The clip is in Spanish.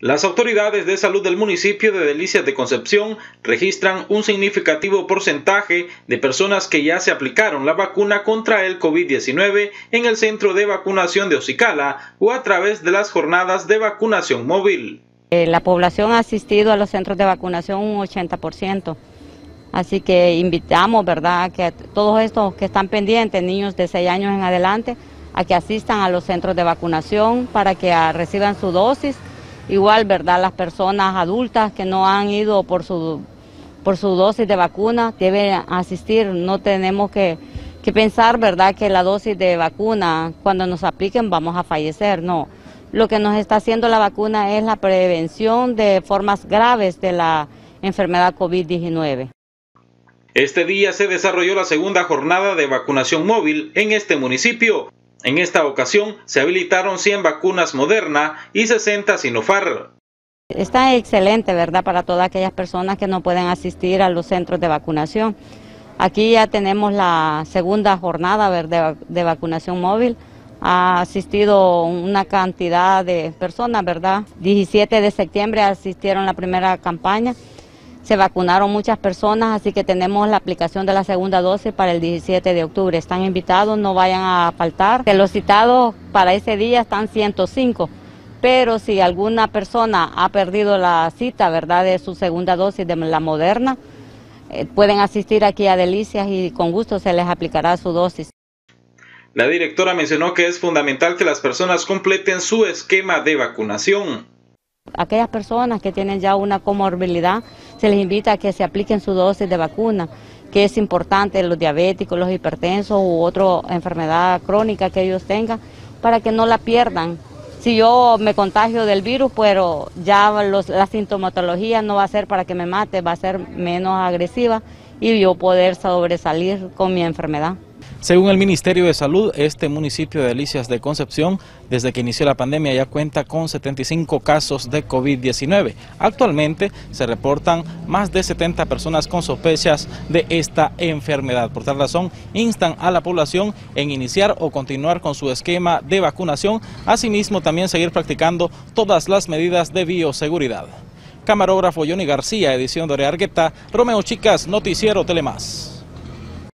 Las autoridades de salud del municipio de Delicias de Concepción registran un significativo porcentaje de personas que ya se aplicaron la vacuna contra el COVID-19 en el centro de vacunación de Ocicala o a través de las jornadas de vacunación móvil. Eh, la población ha asistido a los centros de vacunación un 80%. Así que invitamos, ¿verdad?, que todos estos que están pendientes, niños de 6 años en adelante, a que asistan a los centros de vacunación para que ah, reciban su dosis Igual, ¿verdad? Las personas adultas que no han ido por su, por su dosis de vacuna deben asistir. No tenemos que, que pensar, ¿verdad?, que la dosis de vacuna, cuando nos apliquen, vamos a fallecer. No. Lo que nos está haciendo la vacuna es la prevención de formas graves de la enfermedad COVID-19. Este día se desarrolló la segunda jornada de vacunación móvil en este municipio. En esta ocasión se habilitaron 100 vacunas Moderna y 60 Sinopharm. Está excelente, ¿verdad?, para todas aquellas personas que no pueden asistir a los centros de vacunación. Aquí ya tenemos la segunda jornada de vacunación móvil. Ha asistido una cantidad de personas, ¿verdad? 17 de septiembre asistieron la primera campaña se vacunaron muchas personas, así que tenemos la aplicación de la segunda dosis para el 17 de octubre. Están invitados, no vayan a faltar. Los citados para ese día están 105, pero si alguna persona ha perdido la cita, ¿verdad?, de su segunda dosis de la moderna, eh, pueden asistir aquí a Delicias y con gusto se les aplicará su dosis. La directora mencionó que es fundamental que las personas completen su esquema de vacunación. Aquellas personas que tienen ya una comorbilidad, se les invita a que se apliquen su dosis de vacuna, que es importante, los diabéticos, los hipertensos u otra enfermedad crónica que ellos tengan, para que no la pierdan. Si yo me contagio del virus, pero ya la sintomatología no va a ser para que me mate, va a ser menos agresiva y yo poder sobresalir con mi enfermedad. Según el Ministerio de Salud, este municipio de Delicias de Concepción, desde que inició la pandemia, ya cuenta con 75 casos de COVID-19. Actualmente se reportan más de 70 personas con sospechas de esta enfermedad. Por tal razón, instan a la población en iniciar o continuar con su esquema de vacunación, asimismo también seguir practicando todas las medidas de bioseguridad. Camarógrafo Johnny García, edición de Argueta, Romeo Chicas, Noticiero Telemás.